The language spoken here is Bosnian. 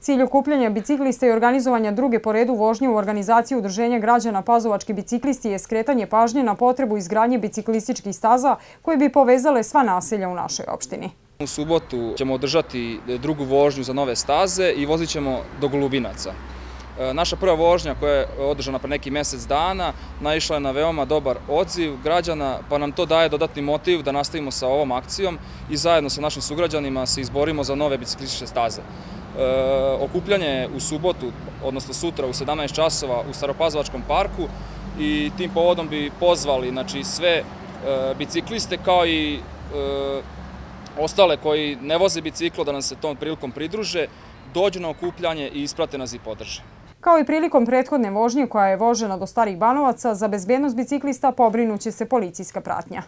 Cilj okupljanja biciklista i organizovanja druge po redu vožnje u organizaciji Udruženja građana Pazovački biciklisti je skretanje pažnje na potrebu izgradnje biciklističkih staza koje bi povezale sva naselja u našoj opštini. U subotu ćemo održati drugu vožnju za nove staze i vozit ćemo do Golubinaca. E, naša prva vožnja koja je održana pre neki mjesec dana naišla je na veoma dobar odziv građana, pa nam to daje dodatni motiv da nastavimo sa ovom akcijom i zajedno sa našim sugrađanima se izborimo za nove biciklističke staze. Eh, okupljanje u subotu, odnosno sutra u 17 časova u Staropazovačkom parku i tim povodom bi pozvali znači, sve eh, bicikliste kao i eh, ostale koji ne voze biciklo da nam se tom prilikom pridruže, dođu na okupljanje i isprate nas i podrže. Kao i prilikom prethodne vožnje koja je vožena do starih banovaca, za bezbjednost biciklista pobrinuće se policijska pratnja.